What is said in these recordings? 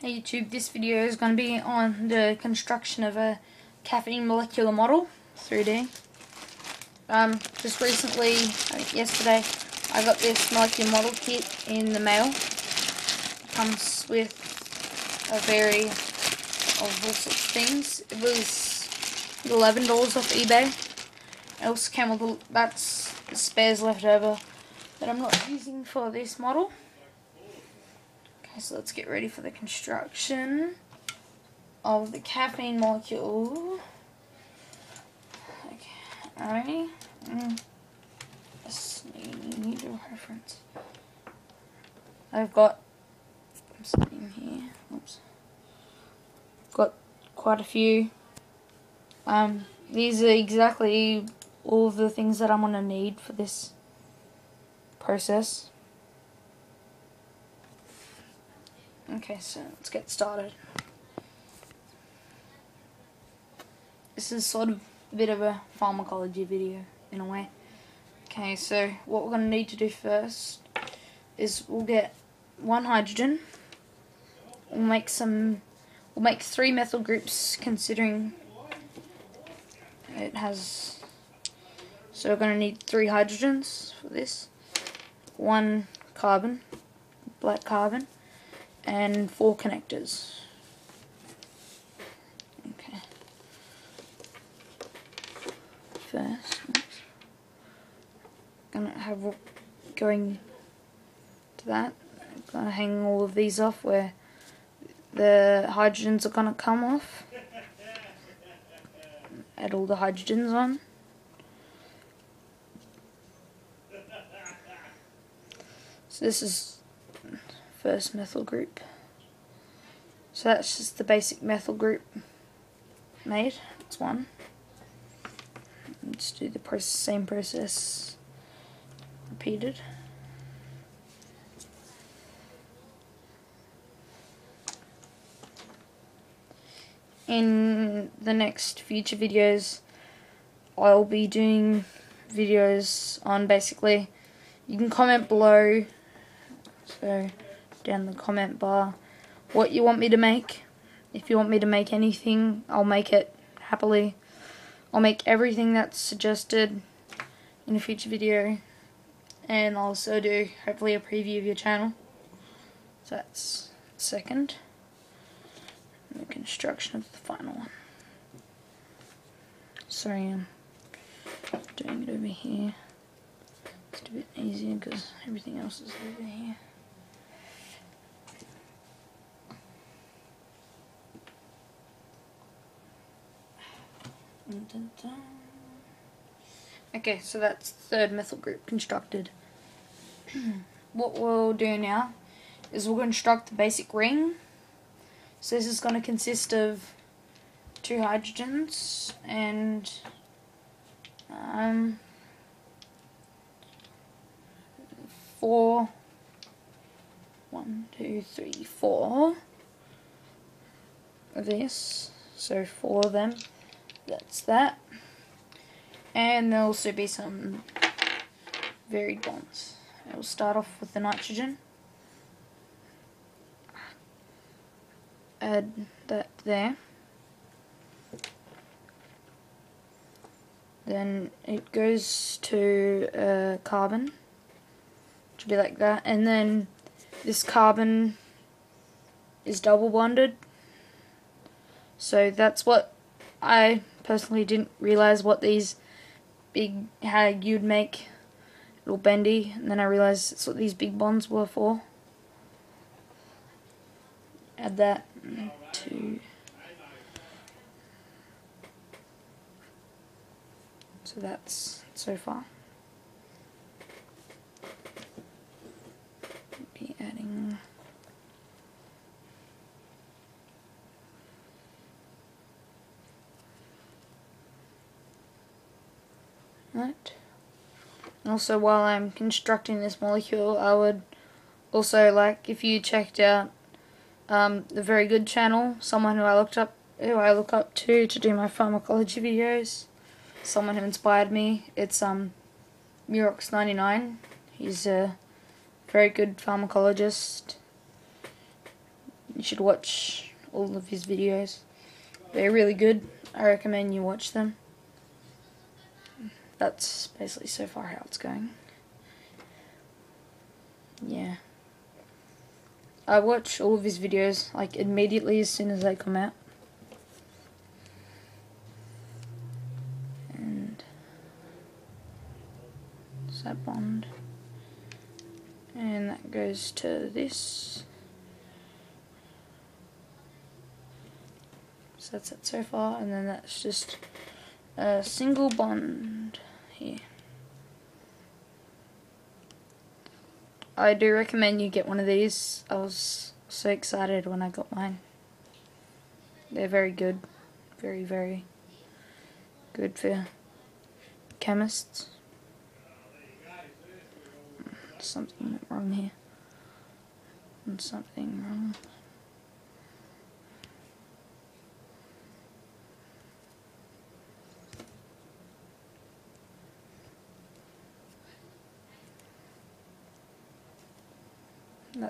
Hey YouTube, this video is going to be on the construction of a caffeine molecular model, 3D. Um, just recently, yesterday, I got this molecular model kit in the mail. It comes with a very of all sorts of things. It was $11 off eBay. It also came with, that's spares left over that I'm not using for this model. Okay, so let's get ready for the construction of the caffeine molecule. Okay, alrighty. Mm. Need a reference. I've got something here. Oops. Got quite a few. Um, these are exactly all of the things that I'm gonna need for this process. Okay, so let's get started. This is sort of a bit of a pharmacology video in a way. Okay, so what we're going to need to do first is we'll get one hydrogen. We'll make some, we'll make three methyl groups considering it has, so we're going to need three hydrogens for this. One carbon, black carbon and four connectors. Okay. First, gonna have going to that. I'm gonna hang all of these off where the hydrogens are gonna come off. Add all the hydrogens on. So this is first methyl group. So that's just the basic methyl group made. That's one. Let's do the process, same process repeated. In the next future videos, I'll be doing videos on basically, you can comment below, so down the comment bar what you want me to make. If you want me to make anything, I'll make it happily. I'll make everything that's suggested in a future video. And I'll also do, hopefully, a preview of your channel. So that's second. And the construction of the final one. Sorry, I'm doing it over here. It's a bit easier because everything else is over here. Okay, so that's third methyl group constructed. what we'll do now is we'll construct the basic ring. So this is going to consist of two hydrogens and um, four, one, two, three, four of this. So four of them that's that. And there'll also be some varied bonds. I will start off with the nitrogen. Add that there. Then it goes to uh, carbon, will be like that. And then this carbon is double bonded. So that's what I personally didn't realize what these big, how you'd make little bendy, and then I realized that's what these big bonds were for. Add that to. So that's so far. Be adding. Right. Also, while I'm constructing this molecule, I would also like if you checked out um, the Very Good channel, someone who I looked up, who I look up to to do my pharmacology videos, someone who inspired me. It's um, Mewrox99. He's a very good pharmacologist. You should watch all of his videos. They're really good. I recommend you watch them. That's basically so far how it's going. Yeah. I watch all of his videos like immediately as soon as they come out. And that bond. And that goes to this. So that's it so far, and then that's just a single bond here. I do recommend you get one of these. I was so excited when I got mine. They're very good. Very, very good for chemists. Something went wrong here. And something wrong.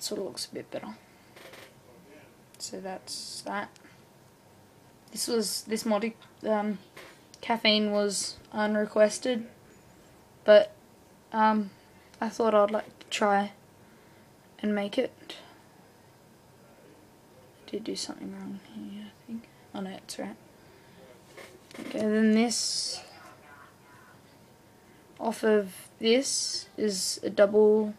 That sort of looks a bit better. So that's that. This was this mod um, caffeine was unrequested, but um, I thought I'd like to try and make it. I did do something wrong here, I think. Oh no, it's right. Okay, then this off of this is a double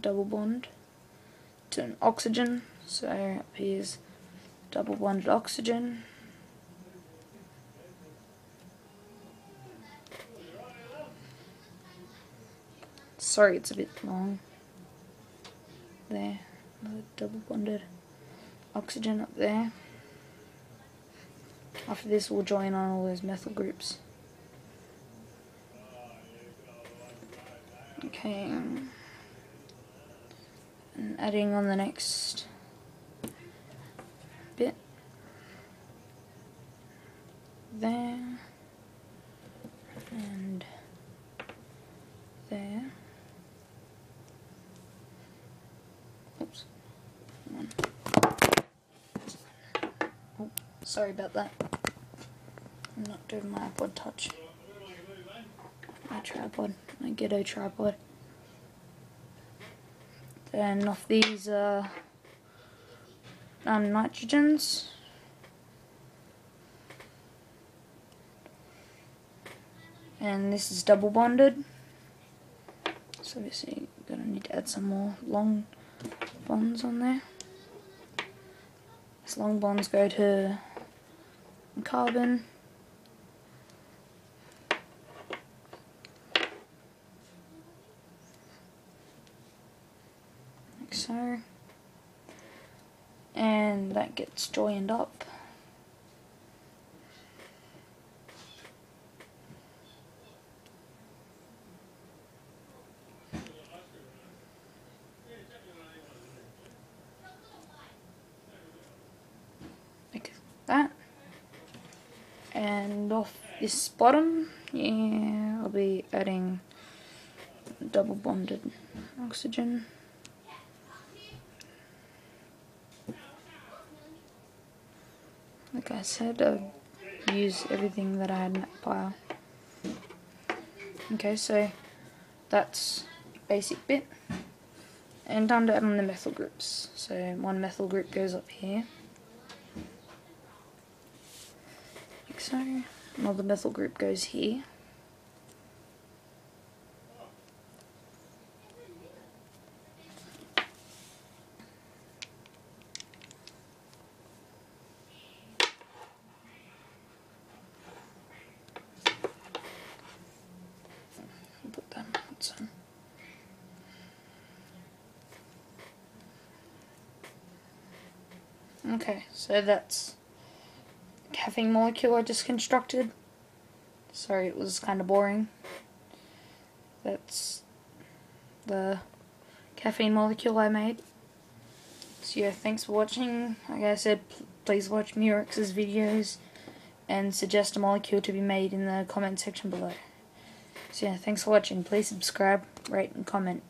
double bond to an oxygen. So up here's double bonded oxygen. Sorry, it's a bit long. There, double bonded oxygen up there. After this, we'll join on all those methyl groups. Okay um, and adding on the next bit. There and there. Oops. Oh, sorry about that. I'm not doing my iPod touch. My tripod. My ghetto tripod then off these uh, um, nitrogens. And this is double bonded. So obviously gonna need to add some more long bonds on there. These long bonds go to carbon. So. And that gets joined up. Like that. And off this bottom, yeah, I'll be adding double bonded oxygen. Like I said, I use everything that I had in that pile. Okay, so that's basic bit. And time to add on the methyl groups. So one methyl group goes up here. Like so. Another methyl group goes here. Okay, so that's caffeine molecule I just constructed. Sorry, it was kind of boring. That's the caffeine molecule I made. So yeah, thanks for watching. Like I said, please watch Mewrox's videos and suggest a molecule to be made in the comment section below. So yeah, thanks for watching. Please subscribe, rate, and comment.